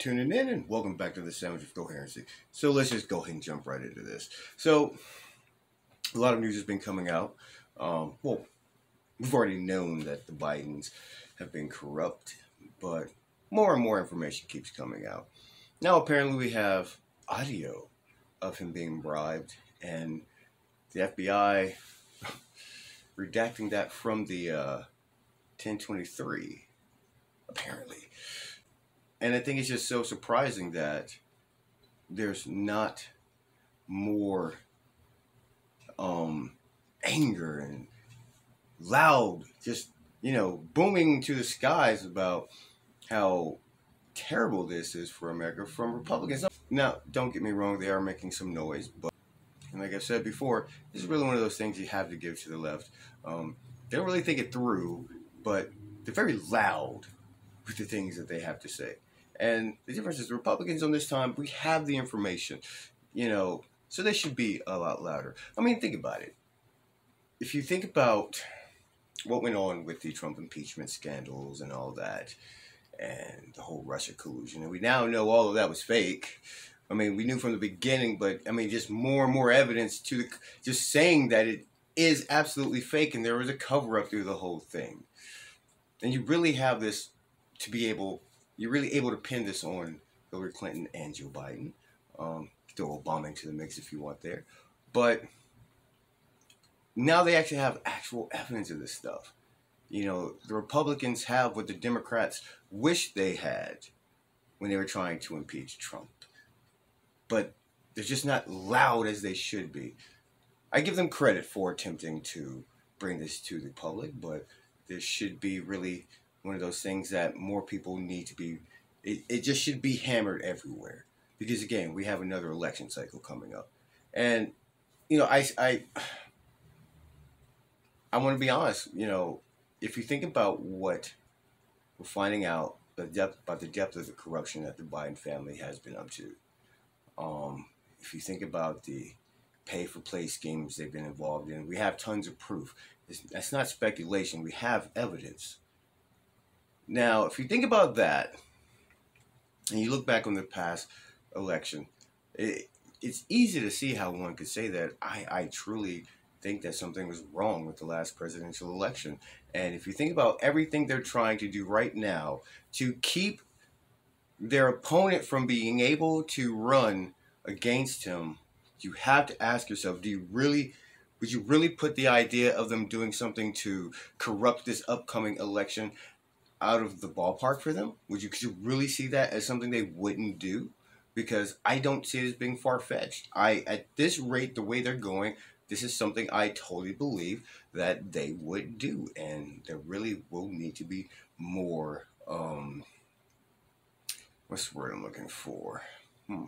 Tuning in and welcome back to the Sandwich of Coherency. So let's just go ahead and jump right into this. So, a lot of news has been coming out. Um, well, we've already known that the Bidens have been corrupt, but more and more information keeps coming out. Now, apparently, we have audio of him being bribed, and the FBI redacting that from the uh, 1023, apparently. And I think it's just so surprising that there's not more um, anger and loud, just, you know, booming to the skies about how terrible this is for America from Republicans. Now, don't get me wrong, they are making some noise, but and like I said before, this is really one of those things you have to give to the left. Um, they don't really think it through, but they're very loud with the things that they have to say. And the difference is, the Republicans on this time, we have the information, you know, so they should be a lot louder. I mean, think about it. If you think about what went on with the Trump impeachment scandals and all that, and the whole Russia collusion, and we now know all of that was fake. I mean, we knew from the beginning, but I mean, just more and more evidence to just saying that it is absolutely fake, and there was a cover up through the whole thing. And you really have this to be able you're really able to pin this on Hillary Clinton and Joe Biden. Um, throw Obama into the mix if you want there. But now they actually have actual evidence of this stuff. You know, the Republicans have what the Democrats wish they had when they were trying to impeach Trump. But they're just not loud as they should be. I give them credit for attempting to bring this to the public, but this should be really one of those things that more people need to be. It, it just should be hammered everywhere because again, we have another election cycle coming up, and you know, I I I want to be honest. You know, if you think about what we're finding out the depth about the depth of the corruption that the Biden family has been up to, um, if you think about the pay for play schemes they've been involved in, we have tons of proof. It's, that's not speculation. We have evidence. Now, if you think about that, and you look back on the past election, it, it's easy to see how one could say that I, I truly think that something was wrong with the last presidential election. And if you think about everything they're trying to do right now to keep their opponent from being able to run against him, you have to ask yourself, do you really would you really put the idea of them doing something to corrupt this upcoming election out of the ballpark for them? Would you could you really see that as something they wouldn't do? Because I don't see it as being far fetched. I at this rate, the way they're going, this is something I totally believe that they would do, and there really will need to be more. Um, what's the word I'm looking for? Hmm.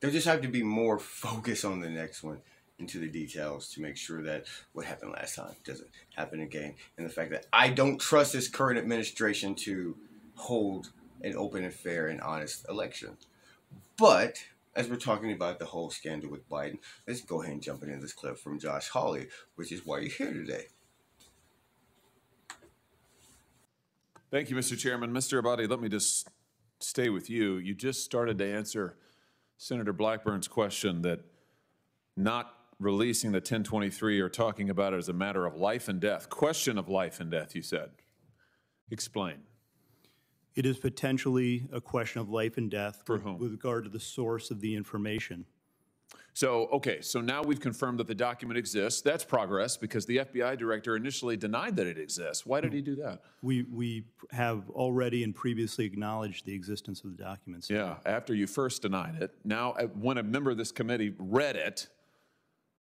There just have to be more focus on the next one into the details to make sure that what happened last time doesn't happen again. And the fact that I don't trust this current administration to hold an open and fair and honest election. But as we're talking about the whole scandal with Biden, let's go ahead and jump into this clip from Josh Hawley, which is why you're here today. Thank you, Mr. Chairman. Mr. Abbate, let me just stay with you. You just started to answer Senator Blackburn's question that not releasing the 1023 or talking about it as a matter of life and death, question of life and death, you said. Explain. It is potentially a question of life and death For with- whom? with regard to the source of the information. So, okay, so now we've confirmed that the document exists. That's progress because the FBI director initially denied that it exists. Why did he do that? We, we have already and previously acknowledged the existence of the documents. Yeah, after you first denied it. Now, uh, when a member of this committee read it,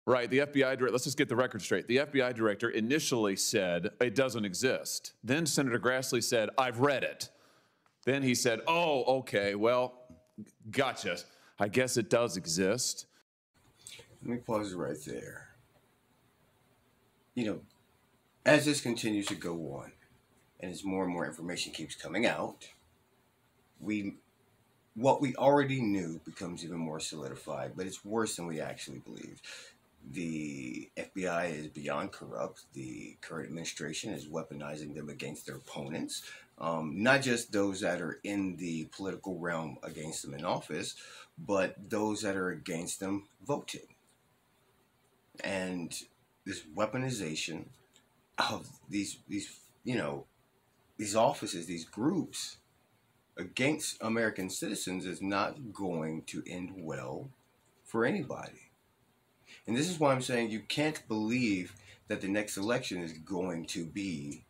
right, the FBI director, let's just get the record straight. The FBI director initially said it doesn't exist. Then Senator Grassley said, I've read it. Then he said, oh, okay, well, gotcha. I guess it does exist. Let me pause right there. You know, as this continues to go on, and as more and more information keeps coming out, we what we already knew becomes even more solidified, but it's worse than we actually believed. The FBI is beyond corrupt. The current administration is weaponizing them against their opponents, um, not just those that are in the political realm against them in office, but those that are against them voting. And this weaponization of these these you know these offices, these groups against American citizens is not going to end well for anybody. And this is why I'm saying you can't believe that the next election is going to be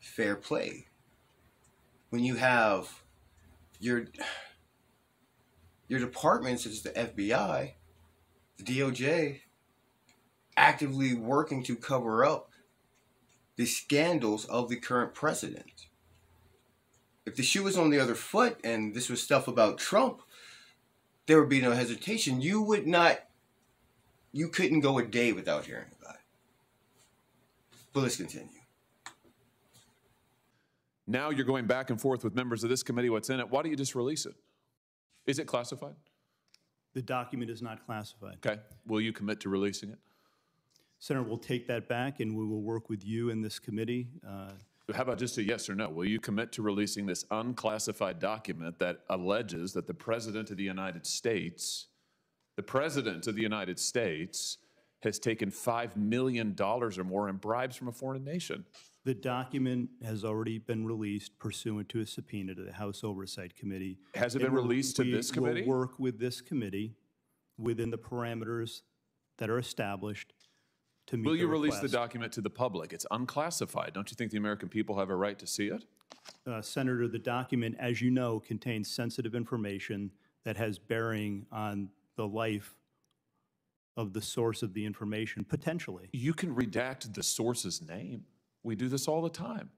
fair play. When you have your your departments such as the FBI, the DOJ, actively working to cover up the scandals of the current president. If the shoe was on the other foot and this was stuff about Trump, there would be no hesitation. You would not, you couldn't go a day without hearing about it. But let's continue. Now you're going back and forth with members of this committee, what's in it. Why don't you just release it? Is it classified? The document is not classified. Okay. Will you commit to releasing it? Senator, we'll take that back and we will work with you and this committee. uh, How about just a yes or no? Will you commit to releasing this unclassified document that alleges that the President of the United States, the President of the United States has taken $5 million or more in bribes from a foreign nation? The document has already been released pursuant to a subpoena to the House Oversight Committee. Has it been released to We will work with this committee within the parameters that are established to meet Will you release the document to the public? It's unclassified. Don't you think the American people have a right to see it? Uh, Senator, the document, as you know, contains sensitive information that has bearing on the life of the source of the information, potentially. You can redact the source's name. We do this all the time.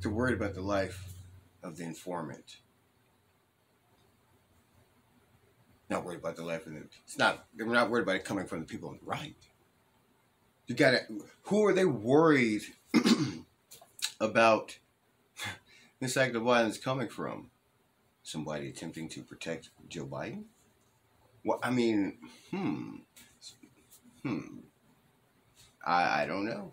They're worried about the life of the informant. Not worried about the life of the. It's not. They're not worried about it coming from the people on the right. You got to. Who are they worried about this act of violence coming from? Somebody attempting to protect Joe Biden? Well, I mean, hmm, hmm. I I don't know.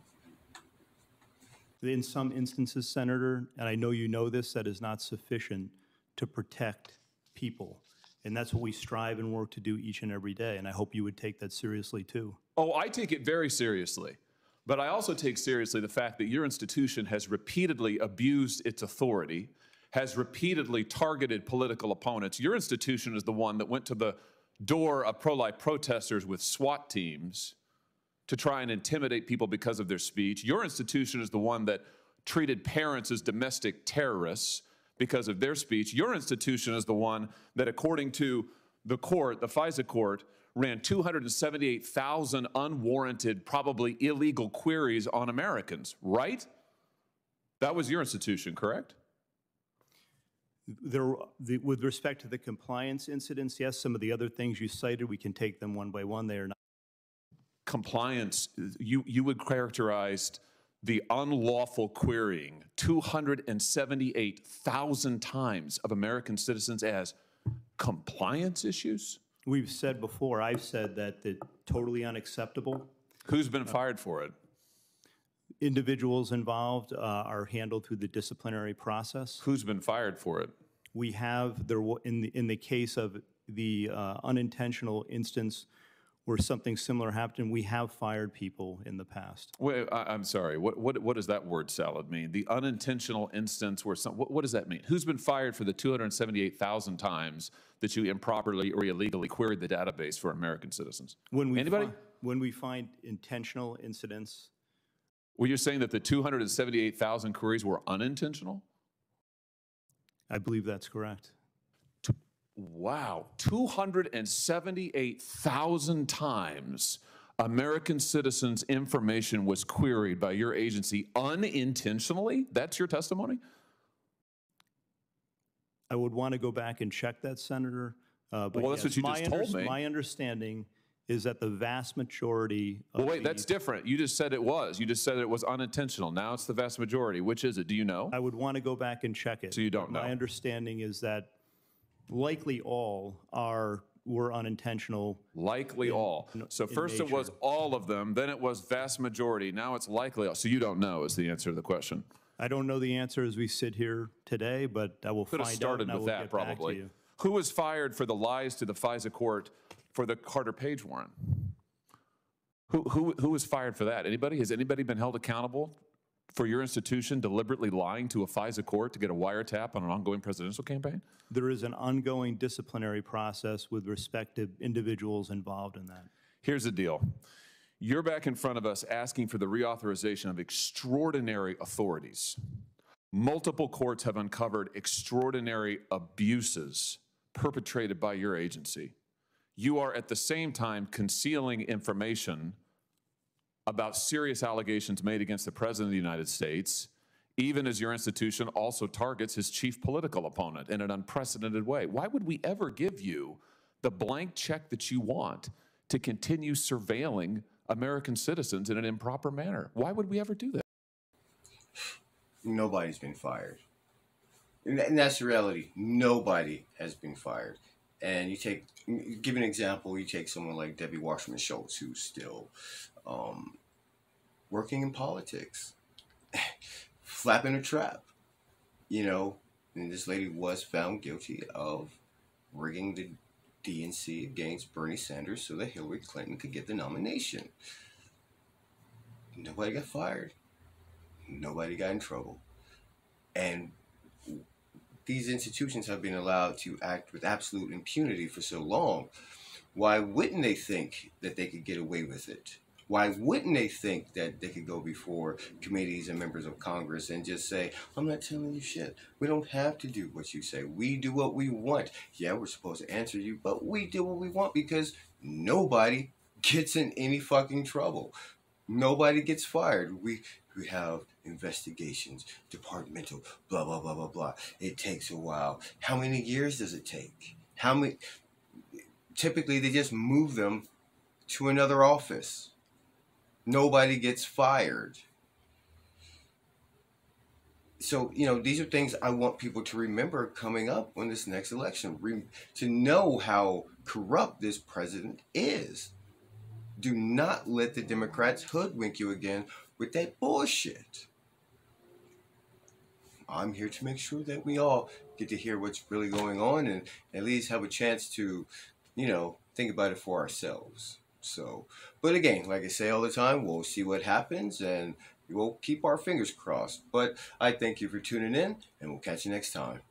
In some instances, Senator, and I know you know this, that is not sufficient to protect people. And that's what we strive and work to do each and every day, and I hope you would take that seriously, too. Oh, I take it very seriously. But I also take seriously the fact that your institution has repeatedly abused its authority, has repeatedly targeted political opponents. Your institution is the one that went to the door of pro life protesters with SWAT teams to try and intimidate people because of their speech. Your institution is the one that treated parents as domestic terrorists because of their speech. Your institution is the one that, according to the court, the FISA court, ran 278,000 unwarranted, probably illegal queries on Americans, right? That was your institution, correct? There, the- with respect to the compliance incidents, yes, some of the other things you cited, we can take them one by one. They are not Compliance, you, you would characterize the unlawful querying 278,000 times of American citizens as compliance issues? We've said before, I've said that the totally unacceptable. Who's been fired for it? Individuals involved uh, are handled through the disciplinary process. Who's been fired for it? We have, there, in the, in the case of the uh, unintentional instance where something similar happened, we have fired people in the past. Wait, I, I'm sorry. What, what, what does that word salad mean? The unintentional instance where some, what, what does that mean? Who's been fired for the 278,000 times that you improperly or illegally queried the database for American citizens? When we Anybody? fi- When we find intentional incidents, Were you're saying that the 278,000 queries were unintentional? I believe that's correct. Wow, 278,000 times American citizens' information was queried by your agency unintentionally? That's your testimony? I would want to go back and check that, Senator. uh, but Well, that's yes, what you just told me. My understanding is that the vast majority of Well, wait, the- that's different. You just said it was. You just said it was unintentional. Now it's the vast majority. Which is it? Do you know? I would want to go back and check it. So you don't but My understanding is that Likely all are, were unintentional. Likely all. So in first it was all of them, then it was vast majority, now it's likely. all. So you don't know is the answer to the question. I don't know the answer as we sit here today, but I will Could find have out started I with that, get back to probably. Who was fired for the lies to the FISA court for the Carter Page warrant? Who, who, who was fired for that? Anybody? Has anybody been held accountable for your institution deliberately lying to a FISA court to get a wiretap on an ongoing presidential campaign? There is an ongoing disciplinary process with respect to individuals involved in that. Here's the deal. You're back in front of us asking for the reauthorization of extraordinary authorities. Multiple courts have uncovered extraordinary abuses perpetrated by your agency. You are at the same time concealing information about serious allegations made against the President of the United States, even as your institution also targets his chief political opponent in an unprecedented way. Why would we ever give you the blank check that you want to continue surveilling American citizens in an improper manner? Why would we ever do that? Nobody's been fired. And that's the reality. Nobody has been fired. And you take, give an example, you take someone like Debbie Wasserman Schultz, who's still um, working in politics, flapping a trap. You know, and this lady was found guilty of rigging the DNC against Bernie Sanders so that Hillary Clinton could get the nomination. Nobody got fired. Nobody got in trouble. And these institutions have been allowed to act with absolute impunity for so long. Why wouldn't they think that they could get away with it? Why wouldn't they think that they could go before committees and members of Congress and just say, I'm not telling you shit. We don't have to do what you say. We do what we want. Yeah, we're supposed to answer you, but we do what we want because nobody gets in any fucking trouble. Nobody gets fired. We we have investigations, departmental, blah blah blah blah blah. It takes a while. How many years does it take? How many? Typically, they just move them to another office. Nobody gets fired. So you know these are things I want people to remember coming up when this next election. Re- to know how corrupt this president is do not let the Democrats hoodwink you again with that bullshit. I'm here to make sure that we all get to hear what's really going on and at least have a chance to, you know, think about it for ourselves. So, but again, like I say all the time, we'll see what happens and we'll keep our fingers crossed. But I thank you for tuning in and we'll catch you next time.